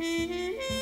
Música